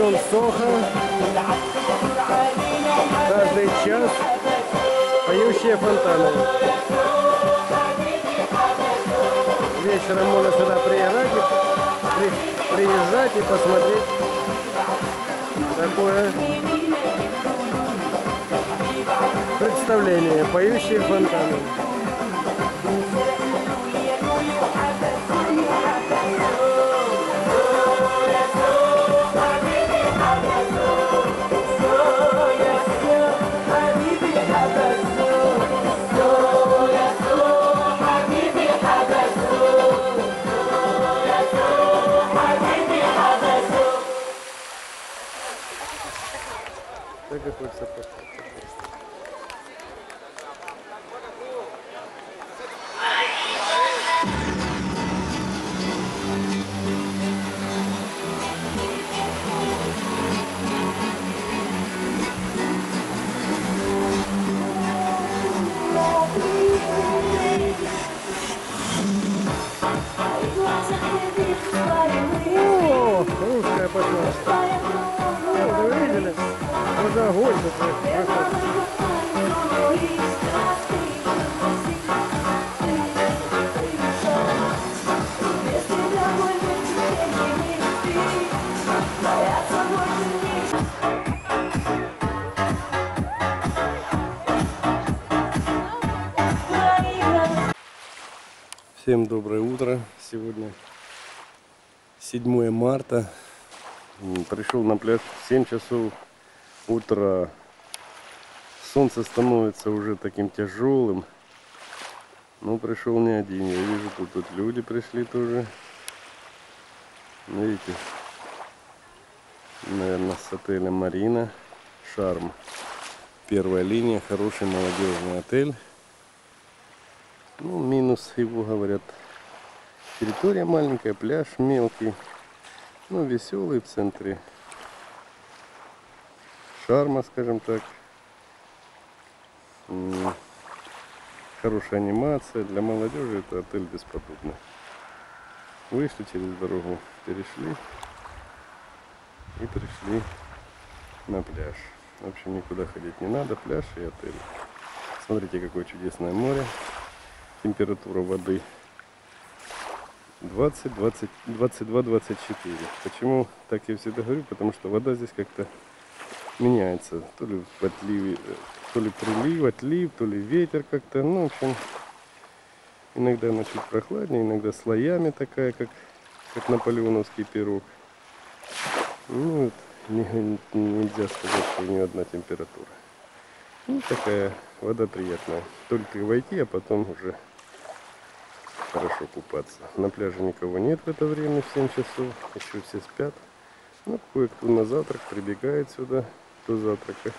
Район Соха. Каждый час поющие фонтаны. Вечером можно сюда приезжать при- приезжать и посмотреть такое представление. Поющие фонтаны. Так и хочется послушать. О, Всем доброе утро. Сегодня 7 марта. Пришел на пляж в 7 часов утра. Солнце становится уже таким тяжелым. Но пришел не один. Я вижу, тут, тут люди пришли тоже. Видите? Наверное, с отеля Марина. Шарм. Первая линия. Хороший молодежный отель. Ну, минус его, говорят, территория маленькая, пляж мелкий. Ну, веселый в центре шарма, скажем так. Хорошая анимация. Для молодежи это отель бесподобный. Вышли через дорогу, перешли и пришли на пляж. В общем, никуда ходить не надо, пляж и отель. Смотрите, какое чудесное море. Температура воды 20, 20, 22, 24. Почему так я всегда говорю? Потому что вода здесь как-то меняется. То ли в отливе, э, то ли прилив, отлив, то ли ветер как-то. Ну, в общем, иногда она чуть прохладнее, иногда слоями такая, как, как наполеоновский пирог. Ну, вот, не- нельзя сказать, что у нее одна температура. Ну, такая вода приятная. Только войти, а потом уже хорошо купаться. На пляже никого нет в это время, в 7 часов. Еще все спят. Ну, кое-кто на завтрак прибегает сюда до завтрака.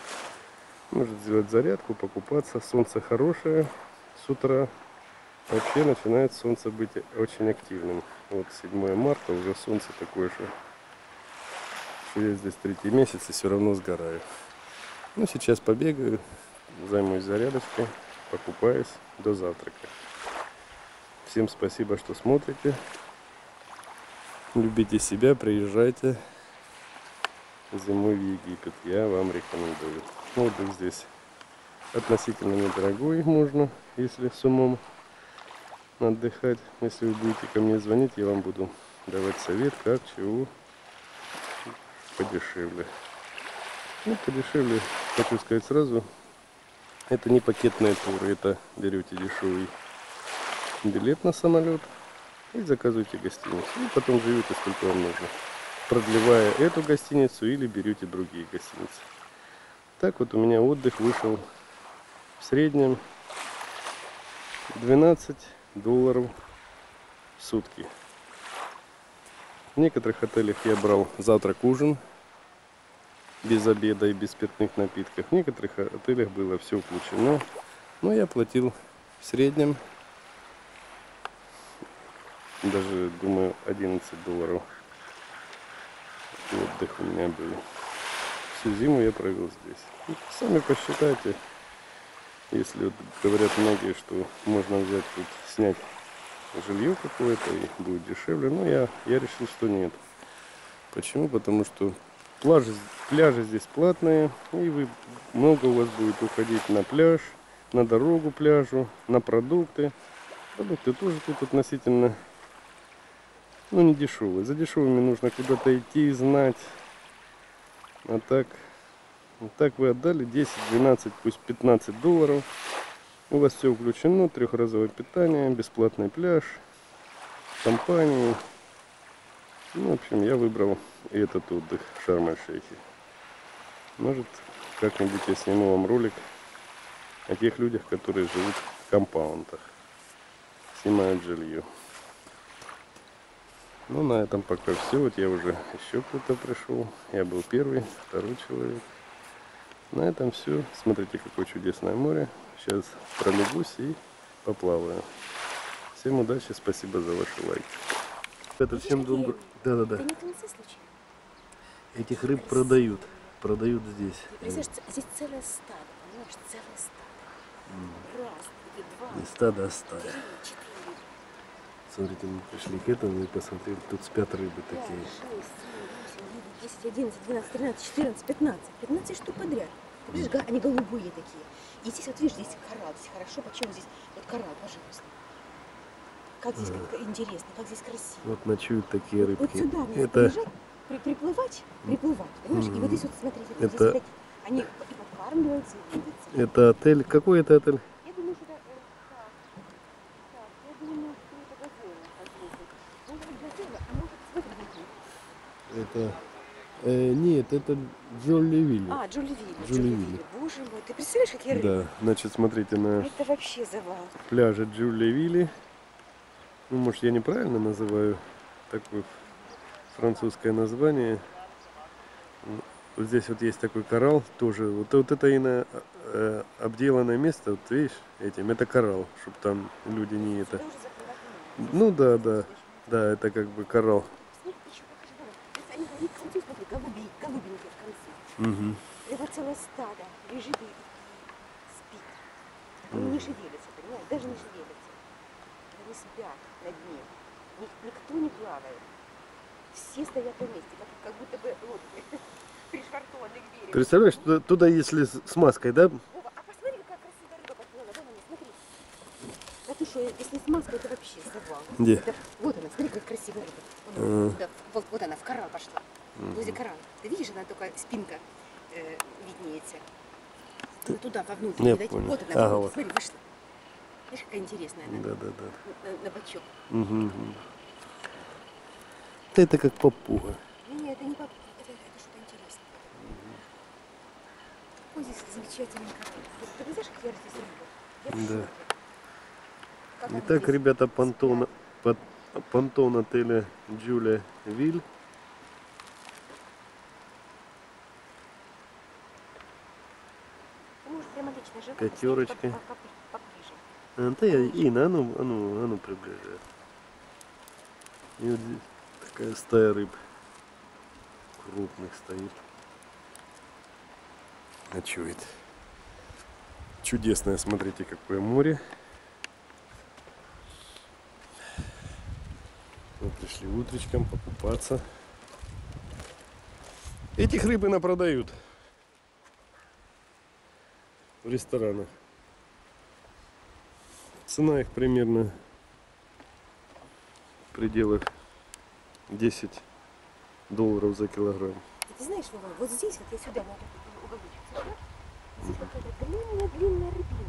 Может сделать зарядку, покупаться. Солнце хорошее с утра. Вообще начинает солнце быть очень активным. Вот 7 марта, уже солнце такое, что, что я здесь третий месяц и все равно сгораю. Ну, сейчас побегаю, займусь зарядочкой, покупаюсь до завтрака. Всем спасибо, что смотрите. Любите себя, приезжайте зимой в Египет. Я вам рекомендую. Отдых здесь относительно недорогой можно, если с умом отдыхать. Если вы будете ко мне звонить, я вам буду давать совет, как, чего подешевле. Ну, подешевле, хочу сказать сразу, это не пакетные туры, это берете дешевый билет на самолет и заказываете гостиницу. И потом живете сколько вам нужно, продлевая эту гостиницу или берете другие гостиницы. Так вот у меня отдых вышел в среднем 12 долларов в сутки. В некоторых отелях я брал завтрак-ужин без обеда и без спиртных напитков. В некоторых отелях было все включено. Но я платил в среднем даже, думаю, 11 долларов отдых у меня был. Всю зиму я провел здесь. Ну, сами посчитайте, если вот говорят многие, что можно взять тут, снять жилье какое-то и будет дешевле. Но я, я решил, что нет. Почему? Потому что Пляжи, пляжи здесь платные, и вы много у вас будет уходить на пляж, на дорогу пляжу, на продукты. Продукты тоже тут относительно, ну не дешевые. За дешевыми нужно куда-то идти, знать. А так, вот так вы отдали 10, 12, пусть 15 долларов. У вас все включено, трехразовое питание, бесплатный пляж, компании. Ну, в общем, я выбрал этот отдых в Шарм-эль-Шейхе. Может, как-нибудь я сниму вам ролик о тех людях, которые живут в компаундах, снимают жилье. Ну, на этом пока все. Вот я уже еще кто-то пришел. Я был первый, второй человек. На этом все. Смотрите, какое чудесное море. Сейчас пролегусь и поплаваю. Всем удачи, спасибо за ваши лайки. Это всем добро... Не тунцы случайно? Этих рыб продают. Продают здесь. Здесь целое стадо, понимаешь, целое стадо. Раз, два, стадо, а три, четыре, Смотрите, мы пришли к этому и посмотрели, тут спят рыбы такие. шесть, семь, восемь, девять, десять, одиннадцать, двенадцать, тринадцать, четырнадцать, пятнадцать. Пятнадцать штук подряд. Ты видишь, они голубые такие. И здесь вот видишь, здесь коралл, здесь хорошо. Почему здесь вот коралл, пожалуйста. Как здесь как интересно, как здесь красиво. Вот ночуют такие Вот рыбки. сюда надо Это приезжать, при- приплывать, приплывать, понимаешь? И вот здесь вот, смотрите, вот здесь Это- вот такие, они и подкармливаются, и видятся. это отель. Какой это отель? Я думаю, что это, э, так, так, я думаю, что это газельно подъедет. Может быть газельно, а может смотри, какие. Это э, нет, это Джолливиль. А, Джоли Вилли, Джоли Джоли Вилли. Вилли. Боже мой, ты представляешь, какие рыбы? Да, значит, смотрите на Это вообще завал. пляже Джулливилли. Ну, может, я неправильно называю такое французское название. Вот здесь вот есть такой коралл тоже. Вот, вот это именно э, обделанное место, вот видишь, этим, это коралл, чтобы там люди не это. Ну да, да, да, это как бы коралл. Смотри, еще покажи, давай. Это они, они к голуби, голубенькие в конце. Угу. Это целое стадо лежит и спит. Они не шевелятся, понимаешь? Даже не шевелятся. Они спят на дне. Ник- Никто не плавает. Все стоят на месте, как, как будто бы лодки пришвартованы к берегу. Представляешь, туда, туда если с, маской, да? Вова, а посмотри, какая красивая рыба подплыла. Она, смотри. Да ты что, если с маской, это вообще завал. Где? Это- вот она, смотри, как красивая рыба. Вон, А. она, да, вот, вот она, в коралл пошла. Возле коралла. Ты видишь, она только спинка э, виднеется. Ну, туда, вовнутрь. Я видать? понял. Вот она, Ага, вот, смотри, вышла. Видишь, какая интересная она. Да, да, да. На, на бочок. Угу. Это как попуга. Не, не, это не пап- это, это что-то интересное. Ой, здесь замечательный коралл. Ты, ты знаешь, как я в Да. Итак, ребята, понтон, пон- понтон отеля Джуля Виль. Пятерочка. А, да я, Ина, а ну, а ну, а ну приближай. И вот здесь такая стая рыб. Крупных стоит. Ночует. Чудесное, смотрите, какое море. Мы пришли утречком покупаться. Этих рыбы на продают в ресторанах. Цена их примерно в пределах 10 долларов за килограмм. Ты знаешь, Вова, вот здесь, вот я сюда, этот уголочек здесь какая-то длинная-длинная рыбина.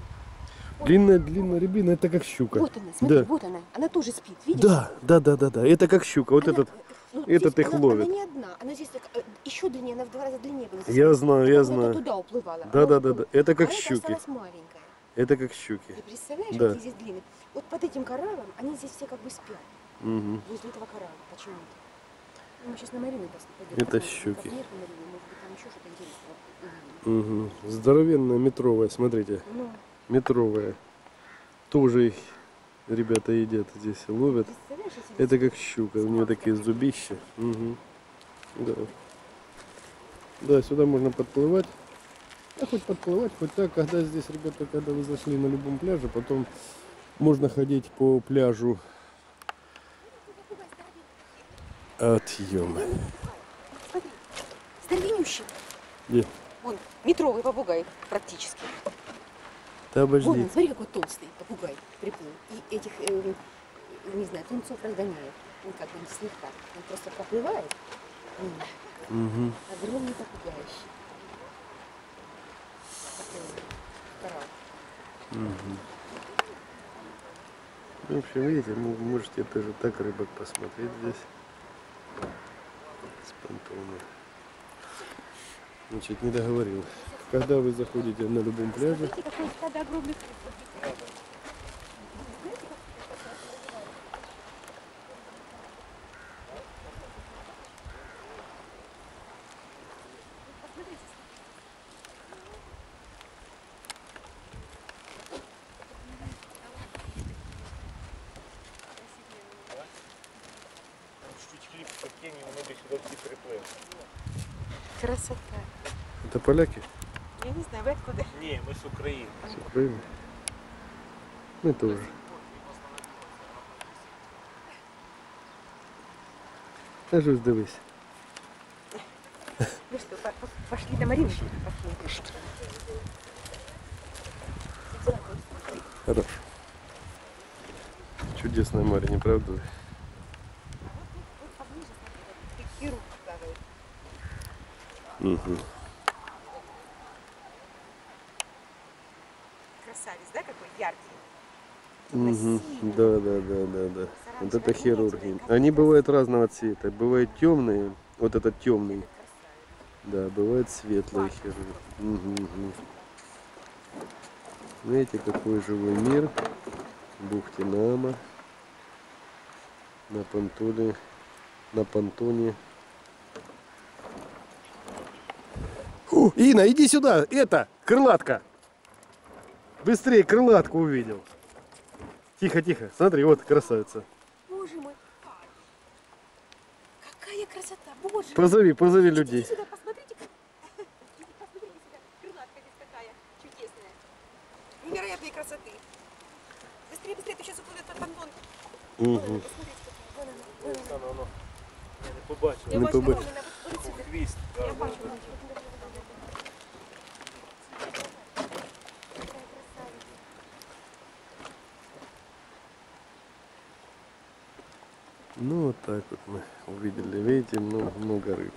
Вот. Длинная, длинная рябина, это как щука. Вот она, смотри, Да. вот она. Она тоже спит, видишь? Да, да, да, да, да. Это как щука. Вот Она, этот. Ну, этот их она, ловит. Она не одна, она здесь так, э, еще длиннее, она в два раза длиннее была. Здесь Я знаю, я знаю. туда уплывала. Да, да, да, да. Это как а щуки. маленькая. Это как щуки. Ты представляешь, Да. какие здесь длинные? Вот под этим кораллом они здесь все как бы спят. Мгм. Возле этого коралла почему-то. Ну, Мы сейчас на Марину пойдем. Это щуки. Нет, Марину, может быть, там еще что-то интересное. Мгм. Здоровенная метровая, смотрите. Ну, Метровая. Тоже их ребята едят здесь, ловят. представляешь, если Это как щука, у нее такие зубища. Мгм. Да. Да, сюда можно подплывать. А хоть подплывать, хоть так, когда здесь, ребята, когда вы зашли на любом пляже, потом можно ходить по пляжу отъема. Толстющий. Где? Вон, метровый попугай практически. Да Вон, обожди. он, смотри, какой толстый попугай приплыл. И этих, э, не знаю, тунцов разгоняет. Он как бы слегка. Он просто проплывает. Угу. Огромный попугающий. Коралл. В общем, видите, можете тоже так рыбок посмотреть здесь. С понтона. Значит, не договорил Когда вы заходите на любом пляже, Смотрите, какой стадо огромных Чуть-чуть кліп покинь, і вони би сюди всі приплили. Красота. это поляки Я Не откуда? Ні, ми з України. с Украины. Мы тоже. Кажу, дивись. Ну что, по- по- пошли на Марину? Пошли. Хорошо. Чудесное море, не правда. Угу. Красавец, да, какой яркий? Угу. Да, да, да, да, да. Вот это хирурги. Они бывают разного цвета. Бывают темные. Вот этот темный. Да, бывают светлые хирурги. Угу, угу. Видите, какой живой мир. Бухте Нама. На понтоне. На понтоне. О, Ина, иди сюда! Это, крылатка! Быстрее крылатку увидел. Тихо, тихо. Смотри, вот красавица. Боже мой. Какая красота, боже мой. Позови, позови людей. Идите сюда, посмотрите. Посмотрите сюда, крылатка здесь такая чудесная. Невероятной красоты. Быстрее, быстрее, ты сейчас уплывет под понтон. Угу. Вон она, вон она. Я не побачив. Я Не да, Я бачу, бачу. Какая красавица. Ну вот так вот мы увидели, видите, много, много рыб.